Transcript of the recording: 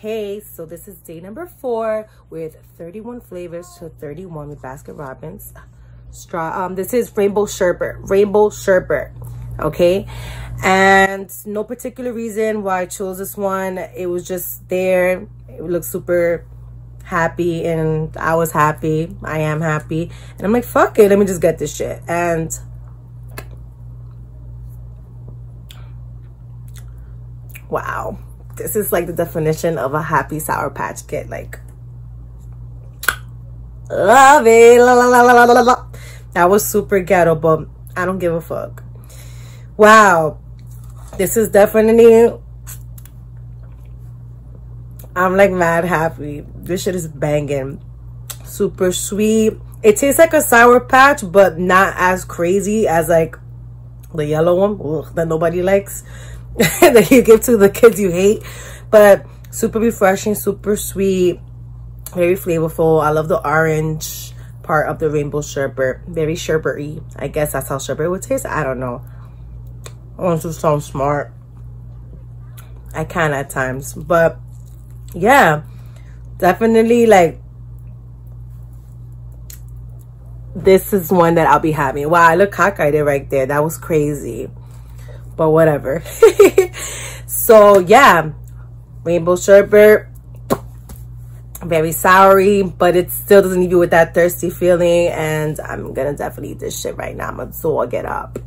Hey, so this is day number four with 31 flavors to 31 with Baskin Robbins. Straw. Um, this is rainbow sherbet. Rainbow sherbet. Okay, and no particular reason why I chose this one. It was just there. It looked super happy, and I was happy. I am happy, and I'm like, fuck it. Let me just get this shit. And wow this is like the definition of a happy Sour Patch Kid. Like, love it. La, la, la, la, la, la. That was super ghetto, but I don't give a fuck. Wow. This is definitely... I'm like mad happy. This shit is banging. Super sweet. It tastes like a Sour Patch, but not as crazy as like the yellow one ugh, that nobody likes. that you give to the kids you hate. But super refreshing, super sweet, very flavorful. I love the orange part of the rainbow sherbet. Very sherbety. I guess that's how sherbet would taste. I don't know. I want to sound smart. I can at times. But yeah, definitely like this is one that I'll be having. Wow, I look cockeyed right there. That was crazy but whatever. so yeah, rainbow sherbet, very soury, but it still doesn't leave you with that thirsty feeling. And I'm gonna definitely eat this shit right now. I'm gonna get up.